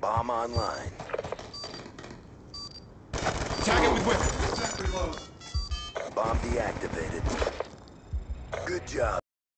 Bomb online. Tag it with whip. Bomb deactivated. Good job.